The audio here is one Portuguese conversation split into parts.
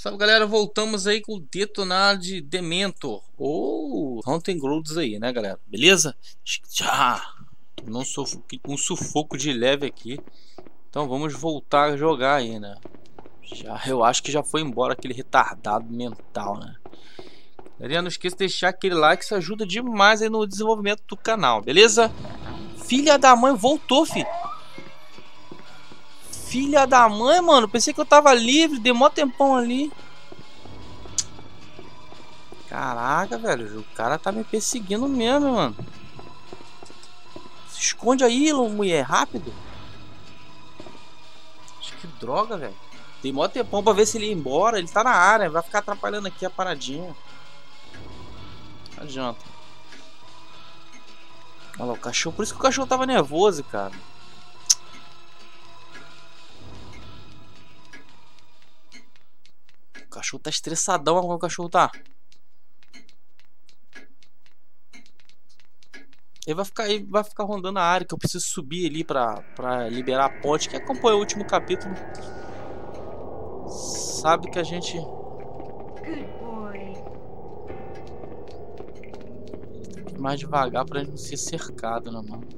Salve galera, voltamos aí com o Detonar de Dementor ou Hunting Grounds aí, né galera? Beleza? Já! Não sufoco, um sufoco de leve aqui. Então vamos voltar a jogar aí, né? Já, eu acho que já foi embora aquele retardado mental, né? Galera, não esqueça de deixar aquele like, isso ajuda demais aí no desenvolvimento do canal, beleza? Filha da mãe, voltou, filho! Filha da mãe, mano. Pensei que eu tava livre. Deu mó tempão ali. Caraca, velho. O cara tá me perseguindo mesmo, mano. Se esconde aí, mulher. Rápido. Acho que droga, velho. Tem mó tempão pra ver se ele ir embora. Ele tá na área. Vai ficar atrapalhando aqui a paradinha. Não adianta. Olha lá o cachorro. Por isso que o cachorro tava nervoso, cara. Cachorro tá estressadão como o cachorro tá. Ele vai ficar, ele vai ficar rondando a área que eu preciso subir ali pra, pra liberar a ponte. Quem acompanha o último capítulo sabe que a gente... Mais devagar pra gente não ser cercado, né, mano?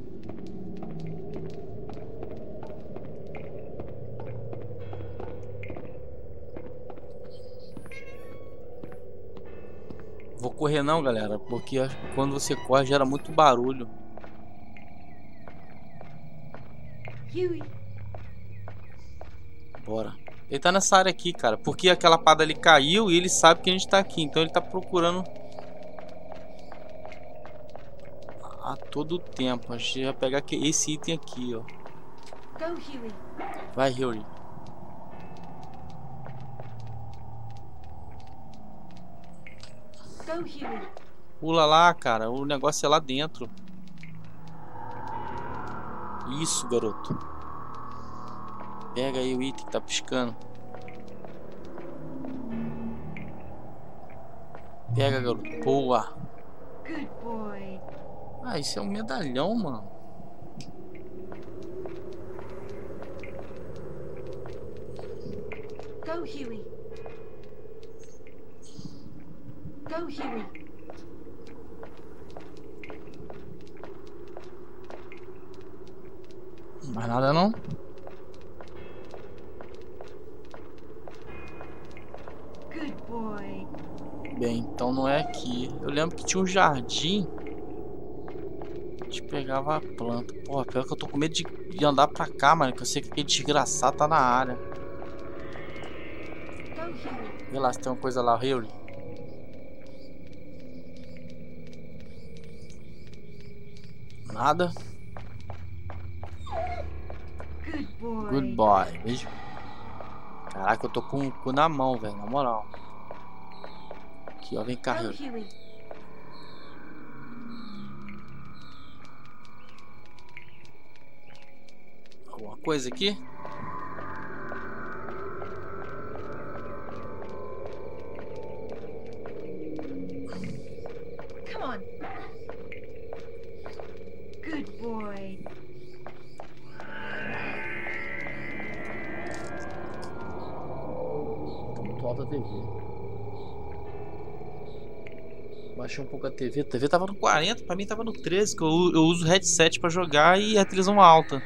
Vou correr não, galera, porque quando você corre gera muito barulho. Huey. Bora. Ele tá nessa área aqui, cara. Porque aquela pada ali caiu e ele sabe que a gente tá aqui. Então ele tá procurando... A todo tempo. A gente vai pegar esse item aqui, ó. Vai, Huey. Pula lá, cara. O negócio é lá dentro. Isso, garoto. Pega aí o item que tá piscando. Pega, garoto. Boa. Ah, isso é um medalhão, mano. Go, Huey. Go, Huey. Mais nada não? Good boy. Bem, então não é aqui. Eu lembro que tinha um jardim. A gente pegava a planta. Porra, pior que eu tô com medo de, de andar pra cá, mano. Que eu sei que aquele desgraçado tá na área. Vê lá se tem uma coisa lá, Huey. Nada. Good boy. Good boy. Beijo. Caraca, eu tô com o cu na mão, velho. Na moral. Aqui, ó. Vem cá. Alguma coisa aqui? Baixei um pouco a TV. A TV tava no 40, pra mim tava no 13, que eu, eu uso headset pra jogar e a televisão alta.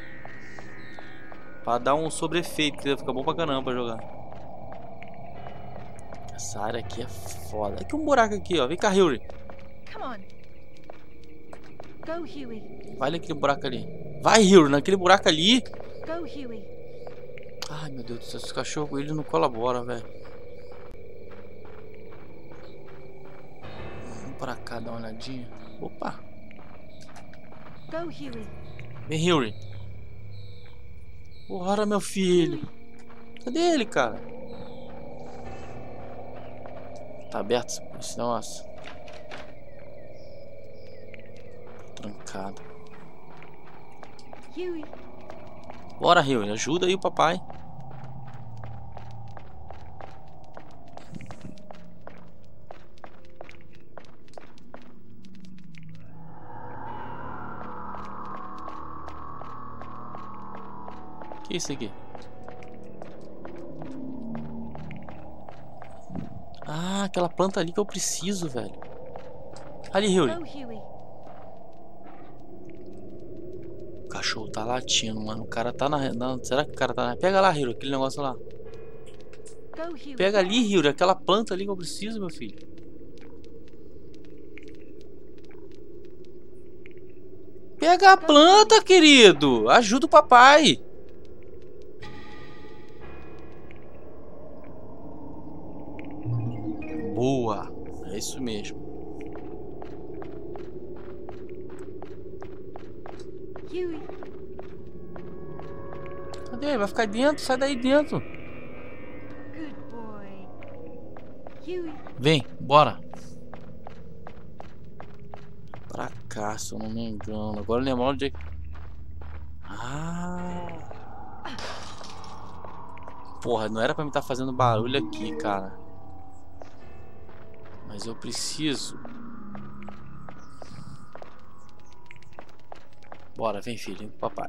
Pra dar um sobreefeito, que fica bom pra caramba pra jogar. Essa área aqui é foda. Aqui um buraco aqui, ó. Vem cá, Huey. Go, Huey. Vai naquele buraco ali. Vai, Huey, naquele buraco ali. Go, Huey. Ai, meu Deus do céu, esse cachorro, ele não colabora, velho. Pra cá dar uma olhadinha. Opa! Go, Huey. Vem, Huey. Bora, meu filho. Cadê ele, cara? Tá aberto esse negócio? Trancado. Huey. Bora, Huey. Ajuda aí o papai. Que é isso aqui? Ah, aquela planta ali que eu preciso, velho. Ali, Yuri. O cachorro tá latindo, mano. O cara tá na... na... Será que o cara tá na... Pega lá, Hiro, aquele negócio lá. Pega ali, Hiro, aquela planta ali que eu preciso, meu filho. Pega a planta, querido. Ajuda o papai. É isso mesmo. Cadê? Vai ficar dentro? Sai daí dentro. Vem, bora. Pra cá, se eu não me engano. Agora eu lembro onde é que... Ah... Porra, não era pra me estar tá fazendo barulho aqui, cara. Mas eu preciso. Bora, vem filho, papai.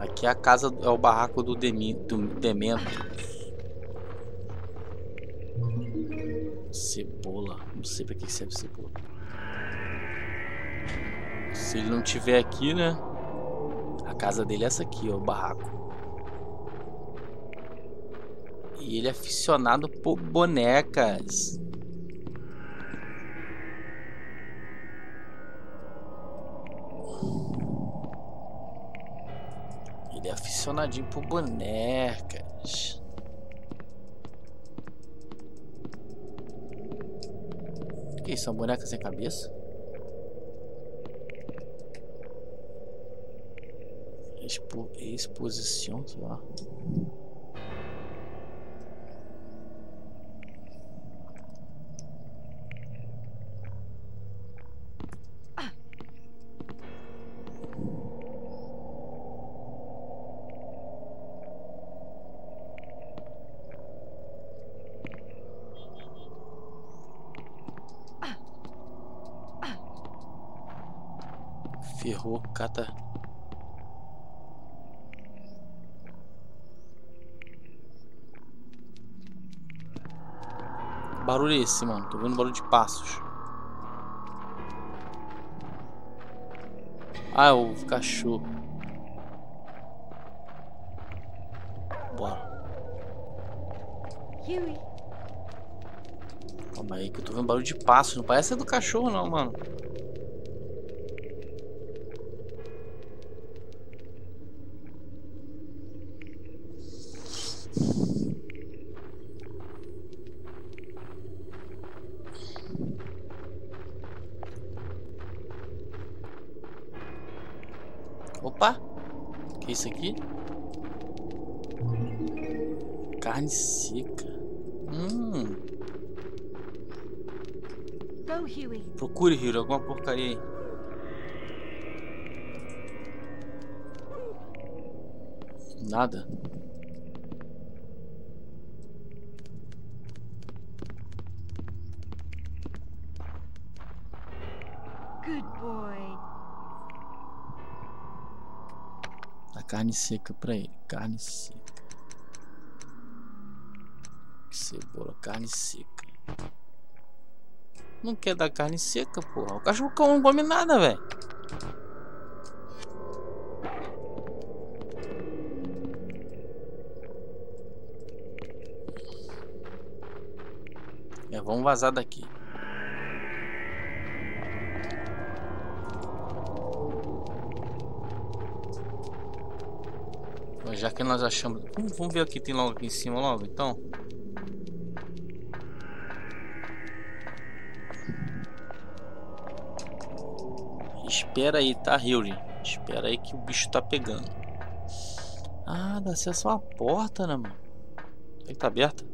Aqui é a casa, é o barraco do, Demi, do Demento. Cebola. Não sei pra que serve cebola. Se ele não tiver aqui, né? A casa dele é essa aqui, ó, o barraco. E ele é aficionado por bonecas. Ele é aficionadinho por bonecas. Que isso? Uma boneca sem cabeça? Expo exposição, sei lá. Ferrou, cata. Barulho é esse, mano? Tô vendo barulho de passos. Ah, é o cachorro. Bora. Calma aí que eu tô vendo barulho de passos. Não parece ser do cachorro não, mano. Opa! Que é isso aqui? Carne seca. Hum. Procure, Hiro, alguma porcaria aí. Nada. Carne seca pra ele. Carne seca. Cebola, carne seca. Não quer dar carne seca, porra. O cachorro não come nada, velho. É, vamos vazar daqui. Já que nós achamos... Vamos, ver o que tem logo aqui em cima logo, então. Espera aí, tá, Yuri? Espera aí que o bicho tá pegando. Ah, dá acesso a uma porta, né, mano? Que tá aberta?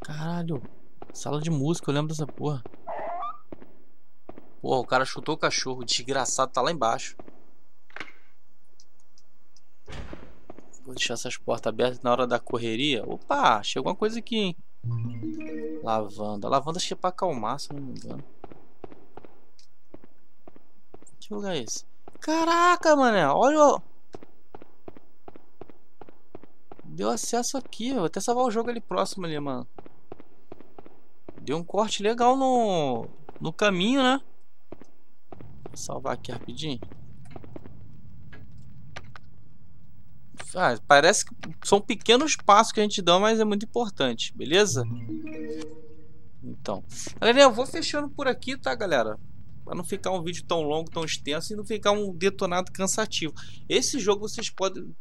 Caralho. Sala de música, eu lembro dessa porra. Porra, o cara chutou o cachorro. Desgraçado, tá lá embaixo. Vou deixar essas portas abertas na hora da correria. Opa, chegou uma coisa aqui, hein? Lavanda. Lavanda que é pra acalmar, se não me engano. Que lugar é esse? Caraca, mané. Olha. Deu acesso aqui. Vou até salvar o jogo ali próximo ali, mano. Deu um corte legal no, no caminho, né? Vou salvar aqui rapidinho. Ah, parece que são pequenos passos que a gente dá, mas é muito importante, beleza? Então, galera, eu vou fechando por aqui, tá, galera? Para não ficar um vídeo tão longo, tão extenso e não ficar um detonado cansativo. Esse jogo vocês podem,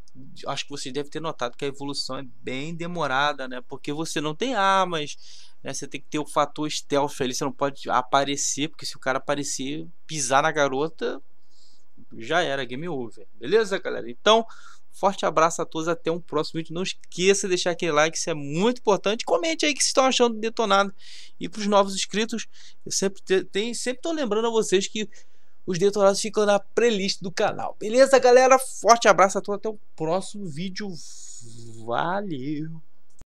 acho que vocês devem ter notado que a evolução é bem demorada, né? Porque você não tem armas, né? Você tem que ter o fator stealth ali, você não pode aparecer, porque se o cara aparecer, pisar na garota, já era game over. Beleza, galera? Então, Forte abraço a todos, até um próximo vídeo. Não esqueça de deixar aquele like, isso é muito importante. Comente aí o que vocês estão achando detonado. E para os novos inscritos, eu sempre tenho, sempre estou lembrando a vocês que os detonados ficam na playlist do canal. Beleza, galera? Forte abraço a todos, até o próximo vídeo. Valeu!